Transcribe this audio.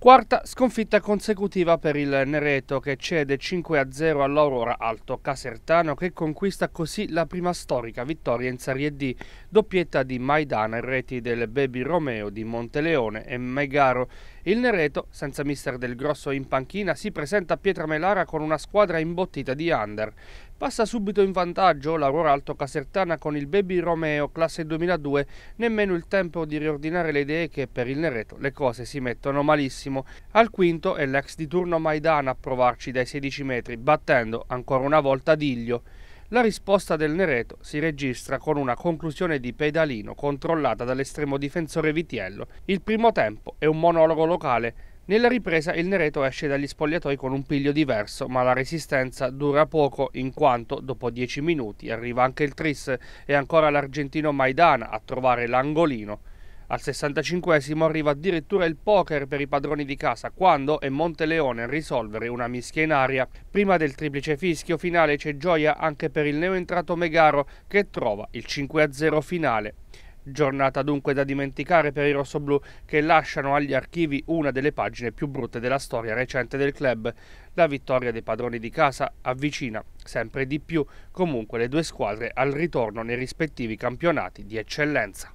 Quarta sconfitta consecutiva per il Nereto che cede 5-0 all'Aurora Alto Casertano che conquista così la prima storica vittoria in Serie D, doppietta di Maidana e reti del Baby Romeo di Monteleone e Megaro. Il Nereto, senza mister del Grosso in panchina, si presenta a Pietramelara con una squadra imbottita di under. Passa subito in vantaggio l'Aurora Alto Casertana con il Baby Romeo classe 2002, nemmeno il tempo di riordinare le idee che per il Nereto le cose si mettono malissimo. Al quinto è l'ex di turno Maidana a provarci dai 16 metri, battendo ancora una volta Diglio. La risposta del Nereto si registra con una conclusione di pedalino controllata dall'estremo difensore Vitiello. Il primo tempo è un monologo locale nella ripresa il Nereto esce dagli spogliatoi con un piglio diverso, ma la resistenza dura poco in quanto dopo 10 minuti arriva anche il Tris e ancora l'argentino Maidana a trovare l'angolino. Al 65 arriva addirittura il poker per i padroni di casa, quando è Monteleone a risolvere una mischia in aria. Prima del triplice fischio finale c'è gioia anche per il neoentrato Megaro che trova il 5-0 finale. Giornata dunque da dimenticare per i rossoblù che lasciano agli archivi una delle pagine più brutte della storia recente del club. La vittoria dei padroni di casa avvicina sempre di più comunque le due squadre al ritorno nei rispettivi campionati di eccellenza.